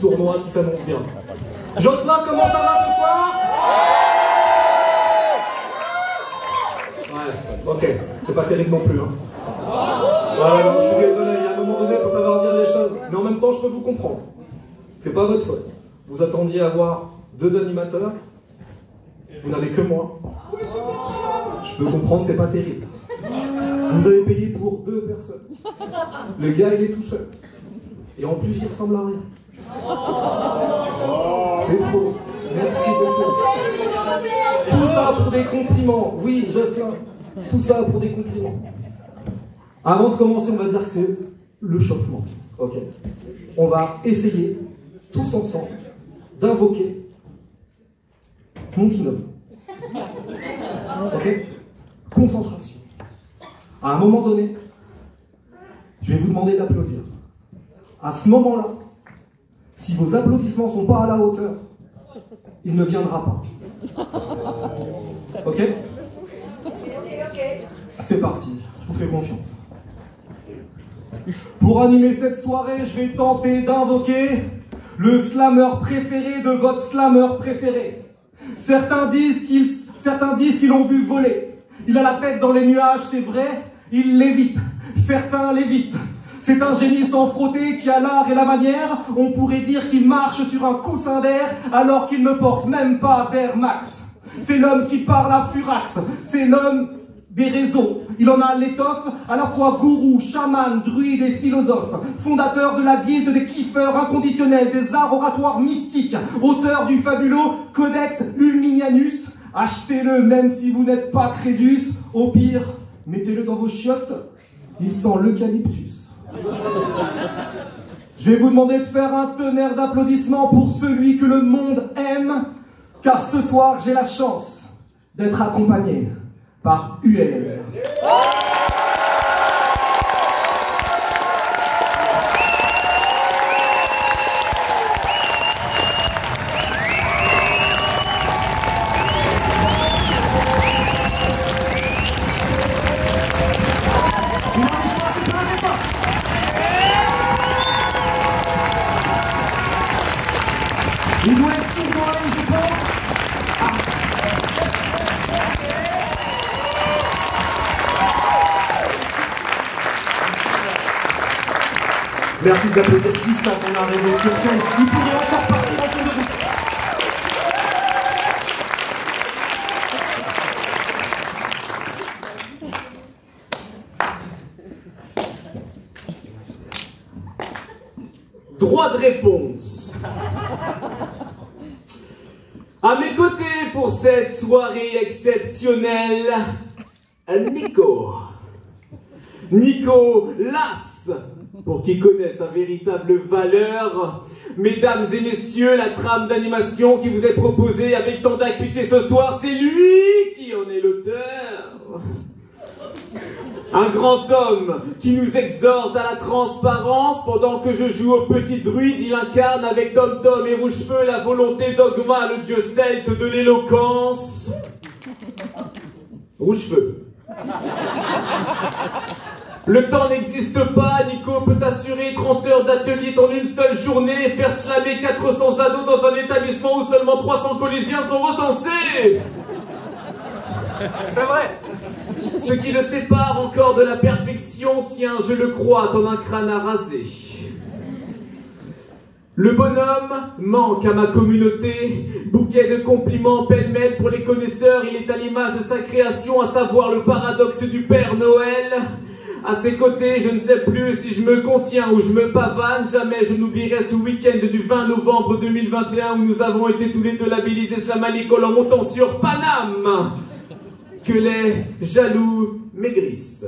tournoi qui s'annonce bien. Jocelyn, comment ça va ce soir Ouais, ok, c'est pas terrible non plus. Hein. Ouais, je suis désolé, il y a un moment donné, il faut savoir dire les choses. Mais en même temps, je peux vous comprendre. C'est pas votre faute. Vous attendiez à voir deux animateurs, vous n'avez que moi. Je peux comprendre, c'est pas terrible. Vous avez payé pour deux personnes. Le gars, il est tout seul. Et en plus, il ressemble à rien. C'est faux. Merci beaucoup. Tout ça pour des compliments. Oui, Jocelyn. Tout ça pour des compliments. Avant de commencer, on va dire que c'est le chauffement. Ok. On va essayer, tous ensemble, d'invoquer mon binôme. Ok Concentration. À un moment donné, je vais vous demander d'applaudir. À ce moment-là, si vos applaudissements ne sont pas à la hauteur, il ne viendra pas. Ok C'est parti, je vous fais confiance. Pour animer cette soirée, je vais tenter d'invoquer le slammer préféré de votre slammer préféré. Certains disent qu'ils certains disent qu'ils l'ont vu voler. Il a la tête dans les nuages, c'est vrai, il l'évite. Certains l'évitent. C'est un génie sans frotter qui a l'art et la manière. On pourrait dire qu'il marche sur un coussin d'air alors qu'il ne porte même pas d'Air Max. C'est l'homme qui parle à Furax. C'est l'homme des réseaux. Il en a l'étoffe, à la fois gourou, chaman, druide et philosophe, fondateur de la guilde des kiffeurs inconditionnels, des arts oratoires mystiques, auteur du fabuleux Codex Ulminianus. Achetez-le même si vous n'êtes pas Crésus. Au pire, mettez-le dans vos chiottes. Il sent l'eucalyptus. Je vais vous demander de faire un tonnerre d'applaudissements pour celui que le monde aime, car ce soir j'ai la chance d'être accompagné par ULL. Merci d'applaudir juste à son arrivée sur scène. Il pourrait encore partir en tour de. Droit de réponse. À mes côtés pour cette soirée exceptionnelle, Nico. Nico Las, pour qui connaît sa véritable valeur. Mesdames et messieurs, la trame d'animation qui vous est proposée avec tant d'acuité ce soir, c'est lui qui en est l'auteur. Un grand homme qui nous exhorte à la transparence pendant que je joue au petit druide, il incarne avec Tom Tom et Rouge-Feu la volonté d'Ogma, le dieu celte de l'éloquence. Rouge-Feu. Le temps n'existe pas, Nico peut assurer 30 heures d'atelier en une seule journée et faire slammer 400 ados dans un établissement où seulement 300 collégiens sont recensés. C'est vrai Ce qui le sépare encore de la perfection tient, je le crois, en un crâne à raser. Le bonhomme manque à ma communauté, bouquet de compliments pêle-mêle pour les connaisseurs, il est à l'image de sa création, à savoir le paradoxe du Père Noël. À ses côtés, je ne sais plus si je me contiens ou je me pavane, jamais je n'oublierai ce week-end du 20 novembre 2021 où nous avons été tous les deux labellisés Slamalicol en montant sur Paname que les jaloux maigrissent.